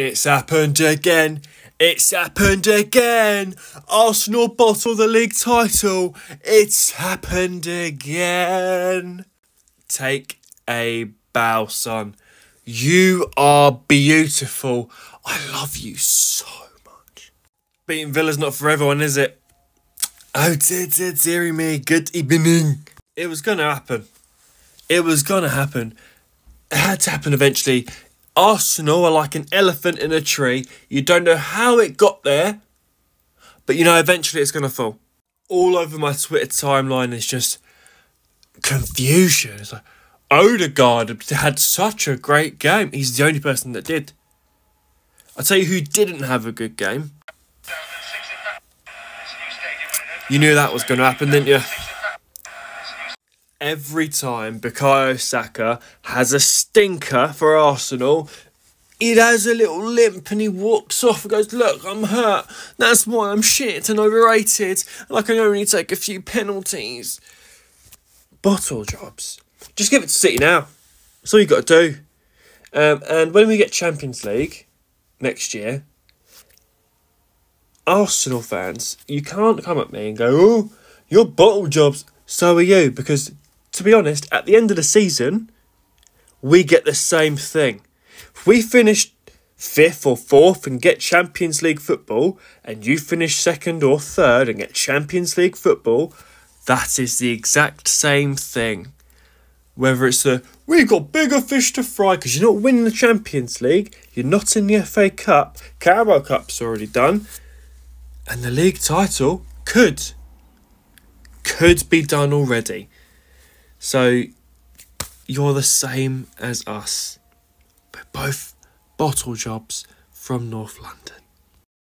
It's happened again. It's happened again. Arsenal bottle the league title. It's happened again. Take a bow, son. You are beautiful. I love you so much. Beating Villa's not for everyone, is it? Oh, dear, dear, dearie me. Good evening. It was to happen. It was going to happen. It had to happen eventually. Arsenal are like an elephant in a tree. You don't know how it got there, but you know eventually it's going to fall. All over my Twitter timeline is just confusion. It's like Odegaard had such a great game. He's the only person that did. I'll tell you who didn't have a good game. You knew that was going to happen, didn't you? Every time Bukayo Saka has a stinker for Arsenal, he has a little limp and he walks off and goes, Look, I'm hurt. That's why I'm shit and overrated. And I can only take a few penalties. Bottle jobs. Just give it to City now. That's all you got to do. Um, and when we get Champions League next year, Arsenal fans, you can't come at me and go, Oh, you're bottle jobs. So are you, because to be honest, at the end of the season, we get the same thing. If we finish fifth or fourth and get Champions League football, and you finish second or third and get Champions League football, that is the exact same thing. Whether it's the we got bigger fish to fry because you're not winning the Champions League, you're not in the FA Cup, Carabao Cup's already done, and the league title could could be done already. So you're the same as us. We're both bottle jobs from North London.